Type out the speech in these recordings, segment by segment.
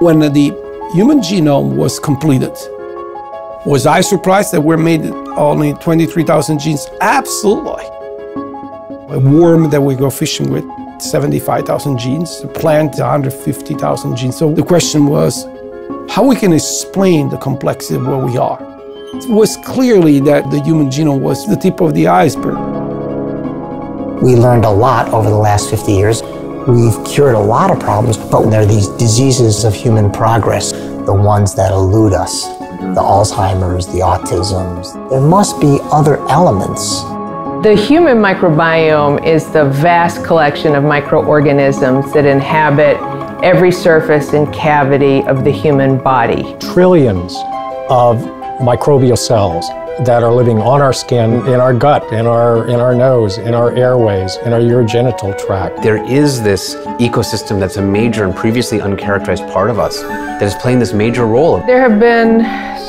When the human genome was completed, was I surprised that we're made only 23,000 genes? Absolutely. A worm that we go fishing with, 75,000 genes. A plant, 150,000 genes. So the question was, how we can explain the complexity of where we are. It was clearly that the human genome was the tip of the iceberg. We learned a lot over the last 50 years. We've cured a lot of problems, but there are these diseases of human progress, the ones that elude us, the Alzheimer's, the autisms. There must be other elements. The human microbiome is the vast collection of microorganisms that inhabit every surface and cavity of the human body. Trillions of microbial cells that are living on our skin, in our gut, in our, in our nose, in our airways, in our urogenital tract. There is this ecosystem that's a major and previously uncharacterized part of us that is playing this major role. There have been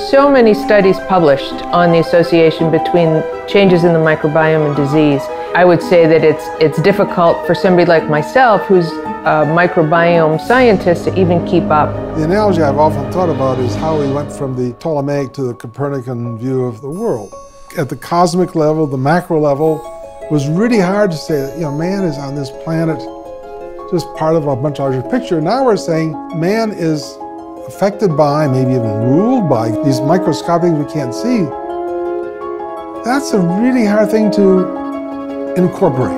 so many studies published on the association between changes in the microbiome and disease. I would say that it's, it's difficult for somebody like myself, who's a microbiome scientist, to even keep up. The analogy I've often thought about is how we went from the Ptolemaic to the Copernican view of the world. At the cosmic level, the macro level, it was really hard to say that, you know, man is on this planet just part of a much larger picture. Now we're saying man is affected by, maybe even ruled by, these microscopic we can't see. That's a really hard thing to incorporate.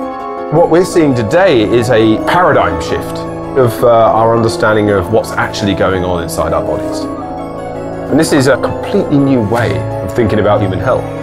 What we're seeing today is a paradigm shift of uh, our understanding of what's actually going on inside our bodies. And this is a completely new way of thinking about human health.